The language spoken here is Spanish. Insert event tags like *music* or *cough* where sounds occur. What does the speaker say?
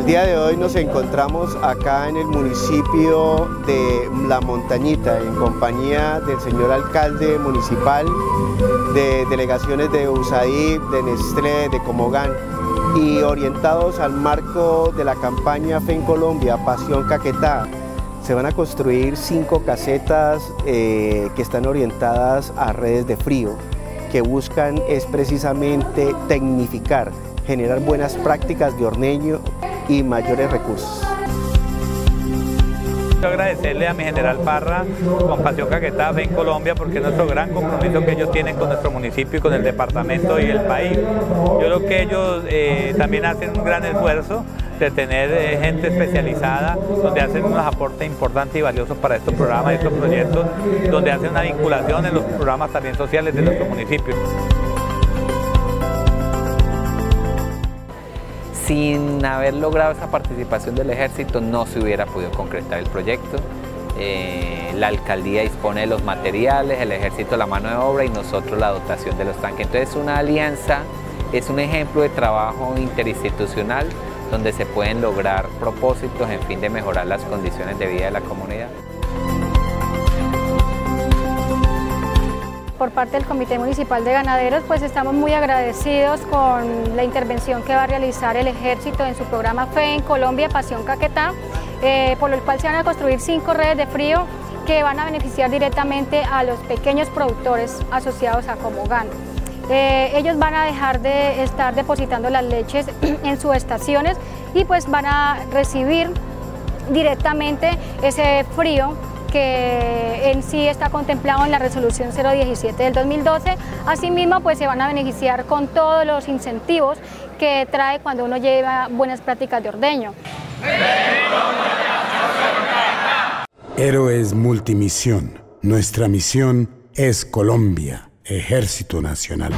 El día de hoy nos encontramos acá en el municipio de La Montañita en compañía del señor alcalde municipal, de delegaciones de USAID, de Nestlé, de Comogán y orientados al marco de la campaña Fe en Colombia, Pasión Caquetá. Se van a construir cinco casetas eh, que están orientadas a redes de frío, que buscan es precisamente tecnificar, generar buenas prácticas de ordeño y mayores recursos. Quiero agradecerle a mi general Parra, Compasión Caquetá, en Colombia, porque es nuestro gran compromiso que ellos tienen con nuestro municipio y con el departamento y el país. Yo creo que ellos eh, también hacen un gran esfuerzo de tener eh, gente especializada, donde hacen unos aportes importantes y valiosos para estos programas y estos proyectos, donde hacen una vinculación en los programas también sociales de nuestro municipio. Sin haber logrado esa participación del ejército no se hubiera podido concretar el proyecto. Eh, la alcaldía dispone de los materiales, el ejército la mano de obra y nosotros la dotación de los tanques. Entonces una alianza es un ejemplo de trabajo interinstitucional donde se pueden lograr propósitos en fin de mejorar las condiciones de vida de la comunidad. Parte del Comité Municipal de Ganaderos, pues estamos muy agradecidos con la intervención que va a realizar el Ejército en su programa FE en Colombia, Pasión Caquetá, eh, por lo cual se van a construir cinco redes de frío que van a beneficiar directamente a los pequeños productores asociados a Comogán. Eh, ellos van a dejar de estar depositando las leches *clears throat* en sus estaciones y pues van a recibir directamente ese frío que en sí está contemplado en la resolución 017 del 2012. Asimismo, pues se van a beneficiar con todos los incentivos que trae cuando uno lleva buenas prácticas de ordeño. Héroes Multimisión. Nuestra misión es Colombia, Ejército Nacional.